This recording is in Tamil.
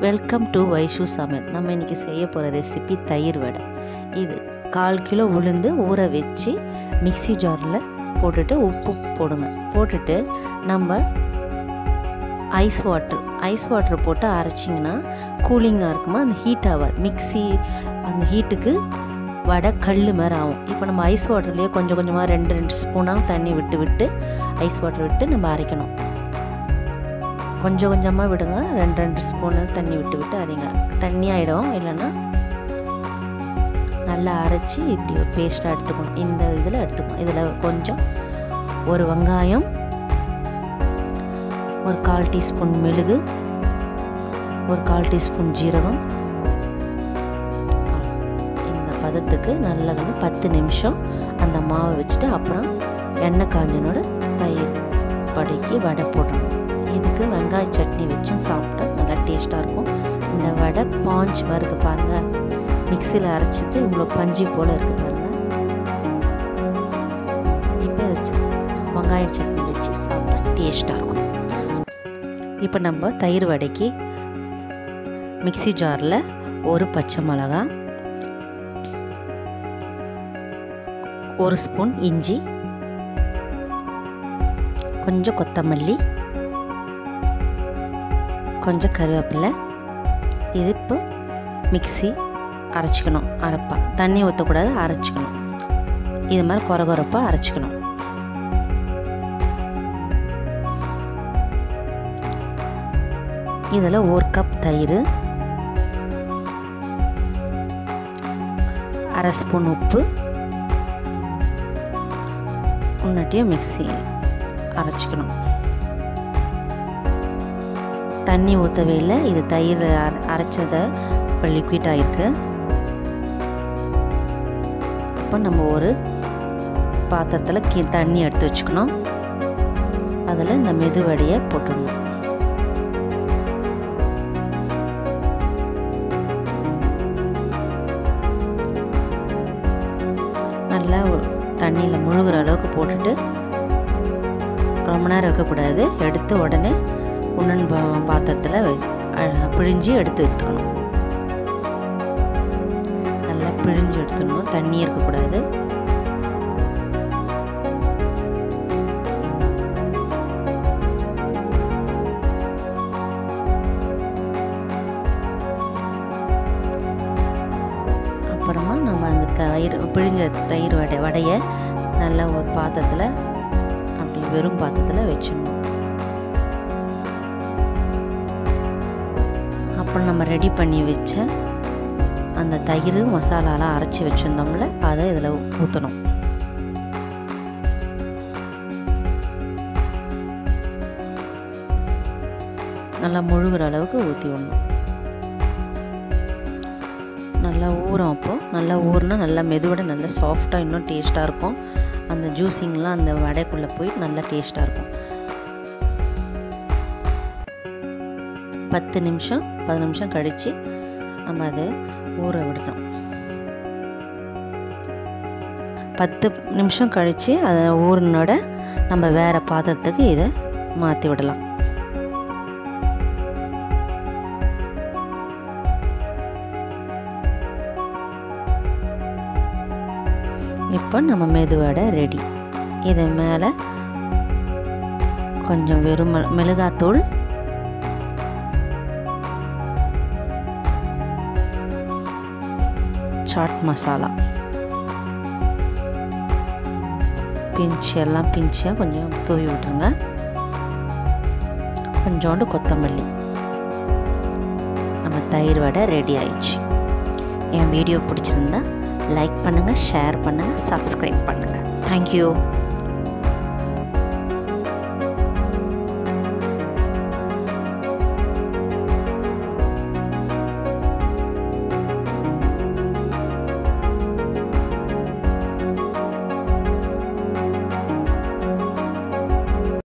வெல்கம் டு வைஷு சமையல் நம்ம இன்றைக்கி செய்ய போகிற ரெசிபி தயிர் வடை. இது கால் கிலோ உளுந்து ஊற வச்சு மிக்ஸி ஜாரில் போட்டுட்டு உப்பு போடுங்க. போட்டுட்டு நம்ம ஐஸ் வாட்டர் ஐஸ் வாட்டர் போட்டு அரைச்சிங்கன்னா கூலிங்காக இருக்குமா? அந்த ஹீட் ஆகாது மிக்ஸி அந்த ஹீட்டுக்கு வடை கல் மாதிரி ஆகும். இப்போ நம்ம ஐஸ் வாட்டர்லேயே கொஞ்சம் கொஞ்சமாக ரெண்டு ரெண்டு ஸ்பூனாக தண்ணி விட்டு விட்டு ஐஸ் வாட்டர் விட்டு நம்ம அரைக்கணும். கொஞ்சம் கொஞ்சமாக விடுங்க. ரெண்டு ரெண்டு ஸ்பூனு தண்ணி விட்டு விட்டு அரைங்க. தண்ணி ஆகிடும் இல்லைன்னா நல்லா அரைச்சி இப்படி ஒரு பேஸ்ட்டாக எடுத்துக்கணும். இந்த இதில் எடுத்துக்கணும். இதில் கொஞ்சம் ஒரு வெங்காயம் ஒரு கால் டீஸ்பூன் மெழுகு ஒரு கால் டீஸ்பூன் ஜீரகம் பதத்துக்கு நல்லா வந்து பத்து நிமிஷம் அந்த மாவை வச்சுட்டு அப்புறம் எண்ணெய் காஞ்சனோட தயிர் படைக்கி வடை போடணும். இதுக்கு வெங்காய சட்னி வச்சும் சாப்பிட்டா நல்லா டேஸ்ட்டாக இருக்கும். இந்த வடை பாஞ்ச் வருது பாருங்கள் மிக்சியில் அரைச்சிட்டு இவ்வளோ பஞ்சு போல் இருக்குது பாருங்கள் இப்போ வச்சு வெங்காய சட்னி வச்சு சாப்பிட்டா டேஸ்ட்டாக இருக்கும். இப்போ நம்ம தயிர் வடைக்கு மிக்சி ஜாரில் ஒரு பச்சை மிளகா ஒரு ஸ்பூன் இஞ்சி கொஞ்சம் கொத்தமல்லி கொஞ்சம் கருவேப்பிலை இது இப்போ மிக்சி அரைச்சிக்கணும் அரைப்பா. தண்ணி ஊற்றக்கூடாது அரைச்சிக்கணும். இது மாதிரி குறை குறைப்பாக அரைச்சிக்கணும். இதில் ஒரு கப் தயிர் அரை ஸ்பூன் உப்பு முன்னாட்டியே மிக்சி அரைச்சிக்கணும். தண்ணி ஊற்றவே இல்லை. இது தயிர் அரைச்சதை இப்போ லிக்விட் ஆகிருக்கு இப்போ நம்ம ஒரு பாத்திரத்தில் கீ தண்ணி எடுத்து வச்சுக்கணும். அதில் இந்த மெதுவடையை போட்டுடணும். தண்ணியில் முழுகிற அளவுக்கு போட்டுட்டு ரொம்ப நேரம் வைக்கக்கூடாது எடுத்து உடனே உன்னன் பாத்திரத்தில் பிழிஞ்சு எடுத்து எடுத்துக்கணும் நல்லா பிழிஞ்சு எடுத்துடணும். தண்ணி இருக்கக்கூடாது. தயிர் பிழிஞ்ச தயிர் வடை வடையை நல்லா ஒரு பாத்திரத்தில் அப்படி வெறும் பாத்திரத்தில் வச்சிடணும். அப்புறம் நம்ம ரெடி பண்ணி வச்ச அந்த தயிர் மசாலாலாம் அரைச்சி வச்சுருந்தோம்ல அதை இதில் ஊற்றணும் நல்லா முழுகிற அளவுக்கு ஊற்றி விடணும் நல்லா ஊறும் அப்போது நல்லா ஊறினா நல்லா மெதுவடை நல்லா சாஃப்டாக இன்னும் டேஸ்ட்டாக இருக்கும். அந்த ஜூஸிங்லாம் அந்த வடைக்குள்ளே போய் நல்லா டேஸ்ட்டாக இருக்கும். பத்து நிமிஷம் பத்து நிமிஷம் கழித்து நம்ம அதை ஊற விடணும். பத்து நிமிஷம் கழித்து அதை ஊறினோட நம்ம வேறு பாத்திரத்துக்கு இதை மாற்றி விடலாம். இப்போ நம்ம மெதுவடை ரெடி இது மேலே கொஞ்சம் வெறும் மிளகாத்தூள். சாட் மசாலா பிஞ்சு எல்லாம் பிஞ்சியாக கொஞ்சம் தூவி விட்டுருங்க. கொஞ்சோண்டு கொத்தமல்லி. நம்ம தயிர் வடை ரெடி ஆயிடுச்சு. என் வீடியோ பிடிச்சிருந்தா லைக் பண்ணுங்கள் ஷேர் பண்ணுங்கள் சப்ஸ்கிரைப் பண்ணுங்கள் தேங்க்யூ